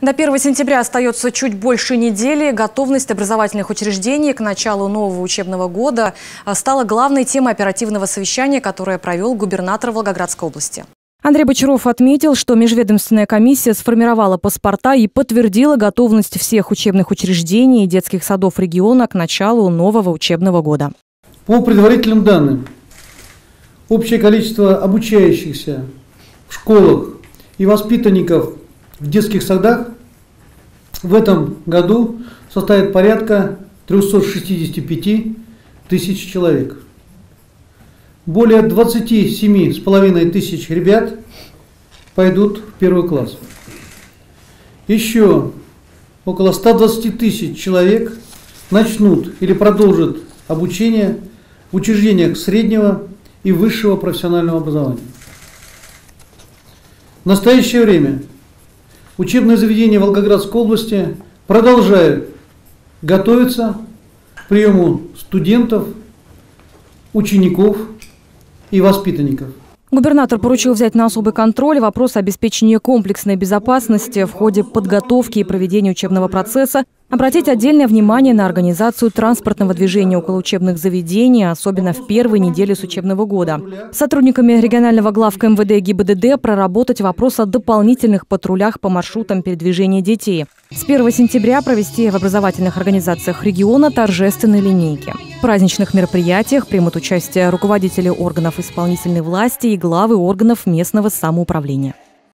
До 1 сентября остается чуть больше недели. Готовность образовательных учреждений к началу нового учебного года стала главной темой оперативного совещания, которое провел губернатор Волгоградской области. Андрей Бочаров отметил, что межведомственная комиссия сформировала паспорта и подтвердила готовность всех учебных учреждений и детских садов региона к началу нового учебного года. По предварительным данным, общее количество обучающихся в школах и воспитанников в детских садах в этом году составит порядка 365 тысяч человек. Более 27,5 тысяч ребят пойдут в первый класс. Еще около 120 тысяч человек начнут или продолжат обучение в учреждениях среднего и высшего профессионального образования. В настоящее время учебные заведения Волгоградской области продолжают готовиться к приему студентов, учеников и воспитанников. Губернатор поручил взять на особый контроль вопрос обеспечения комплексной безопасности в ходе подготовки и проведения учебного процесса, обратить отдельное внимание на организацию транспортного движения около учебных заведений, особенно в первой неделе с учебного года. Сотрудниками регионального главка МВД ГИБДД проработать вопрос о дополнительных патрулях по маршрутам передвижения детей. С 1 сентября провести в образовательных организациях региона торжественные линейки. В праздничных мероприятиях примут участие руководители органов исполнительной власти и главы органов местного самоуправления.